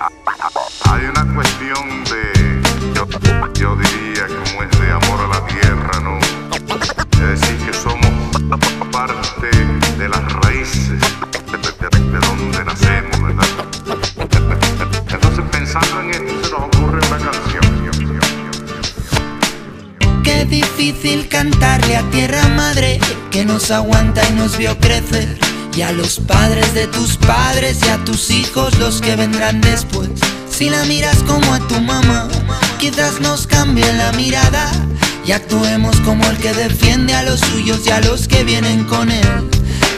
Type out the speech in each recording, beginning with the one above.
Hay una cuestión de, yo, diría como es de amor a la tierra, ¿no? Es decir, que somos parte de las raíces de, de- de donde nacemos, ¿verdad? Entonces pensando en esto se nos ocurre una canción. Qué difícil cantarle a tierra madre que nos aguanta y nos vio crecer. Y a los padres de tus padres y a tus hijos los que vendrán después. Si la miras como a tu mamá, quizás nos cambie la mirada. Y actuemos como el que defiende a los suyos y a los que vienen con él.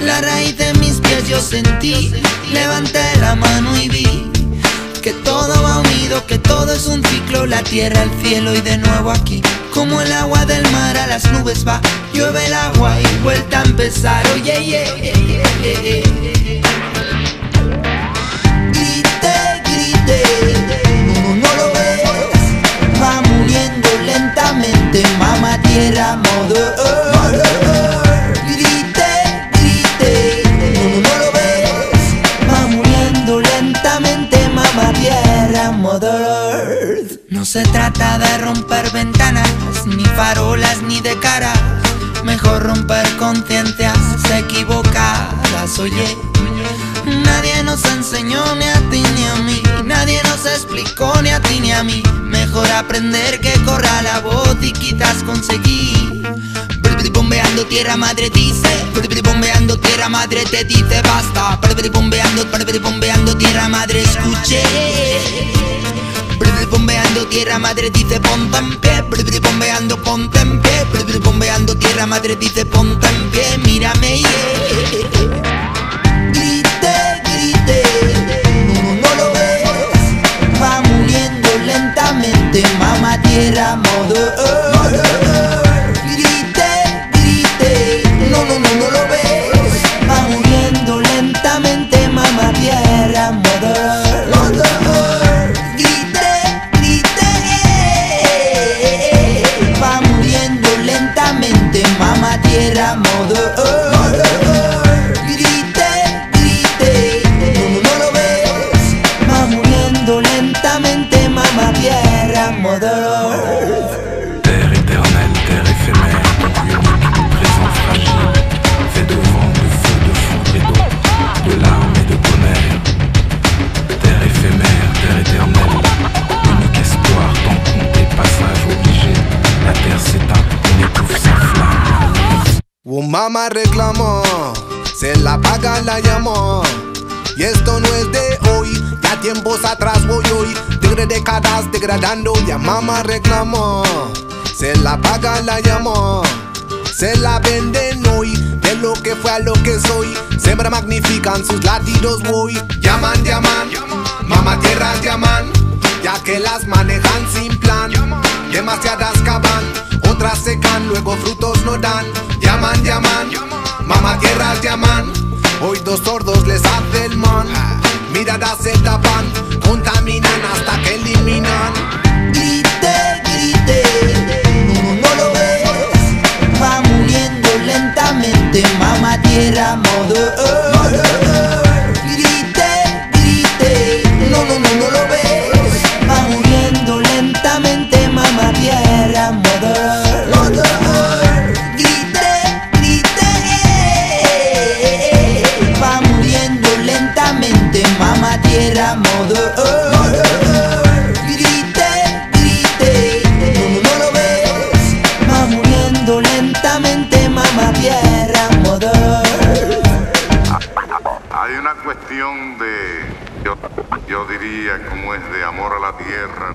La raíz de mis pies yo sentí, levanté la mano y vi que todo va unido, que todo es un ciclo, la tierra, el cielo y de nuevo aquí. Como el agua del mar a las nubes va, llueve el agua y vuelta a empezar. Oye, yeah, yeah, yeah, yeah. Grite, grite, no, no lo ves, va muriendo lentamente, mamá tierra, lentamente, mamá tierra, mother. No se trata de romper ventanas, ni farolas, ni de cara. Mejor romper conciencias equivocadas, oye. Nadie nos enseñó ni a ti ni a mí, nadie nos explicó ni a ti ni a mí. Mejor aprender que corra la voz y quizás conseguir. Tierra madre dice, bombeando tierra madre te dice basta. Bombeando, bombeando tierra madre escuche. Bombeando tierra madre dice ponte en pie. Bombeando ponte en pie. Bombeando tierra madre dice ponte en pie. Mírame yeah. Grite, grite. No, no lo ves. Va muriendo lentamente Mamá tierra, mother muriendo Un mamá reclamó, se la paga la llamó. Y esto no es de hoy, ya tiempos atrás voy hoy. Tigre décadas degradando, ya mamá reclamó. Se la paga la llamó. Se la venden hoy, de lo que fue a lo que soy. Siempre magnifican sus latidos voy. Llaman, llaman, mamá tierras llaman. Ya que las manejan sin plan. Demasiadas cavan, otras secan, luego frutos no dan. Llaman, llaman, mamá tierras llaman. Hoy dos sordos les hace el man. Miradas se tapan, contaminan hasta que eliminan. Lentamente Mamá tierra, mother Hay una cuestión de, yo, yo diría como es de amor a la tierra.